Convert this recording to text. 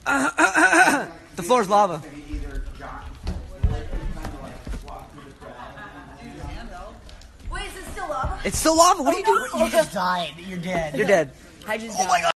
the floor's lava. Wait, is it still lava? It's still lava. What are you doing? You just died. You're dead. You're dead. I just Oh my god.